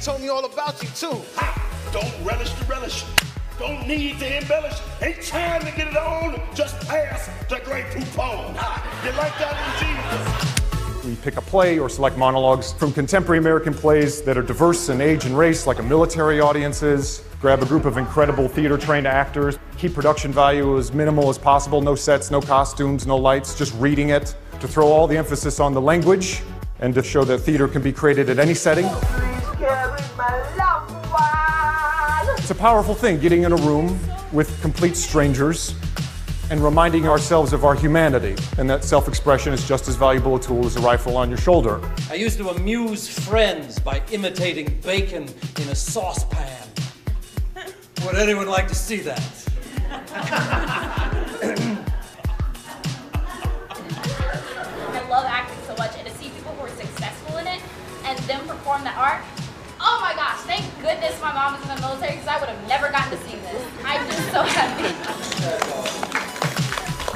told me all about you too. Ha! Don't relish the relish. Don't need to embellish. Ain't time to get it on. Just pass the Grey Poupon. Ha! You like that, Regina? We pick a play or select monologues from contemporary American plays that are diverse in age and race, like a military audiences. Grab a group of incredible theater trained actors. Keep production value as minimal as possible. No sets, no costumes, no lights, just reading it. To throw all the emphasis on the language and to show that theater can be created at any setting. It's a powerful thing getting in a room with complete strangers and reminding ourselves of our humanity and that self expression is just as valuable a tool as a rifle on your shoulder. I used to amuse friends by imitating bacon in a saucepan. Would anyone like to see that? I love acting so much, and to see people who are successful in it and them perform the art. Oh my gosh, thank goodness my mom is in the military because I would have never gotten to see this. I'm just so happy.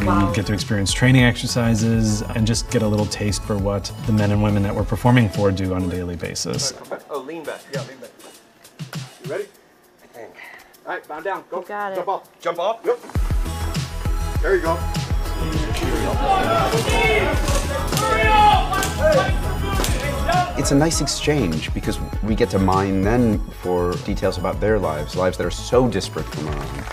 We get to experience training exercises and just get a little taste for what the men and women that we're performing for do on a daily basis. Oh, lean back. Yeah, lean back. You ready? I think. All right, bound down. Go. You got it. Jump off. Jump off. Yep. There you go. It's a nice exchange because we get to mine then for details about their lives, lives that are so disparate from our own.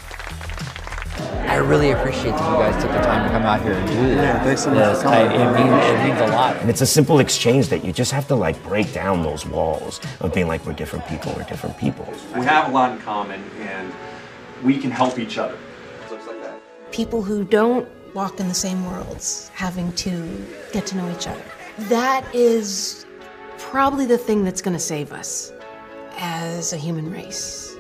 I really appreciate that you guys took the time to come out here and do this. Yeah, thanks so much This. for coming. I- it, means, it means a lot. And it's a simple exchange that you just have to like break down those walls of being like we're different people, we're different people. We have a lot in common and we can help each other. Looks like that. People who don't walk in the same worlds having to get to know each other. That is probably the thing that's going to save us as a human race.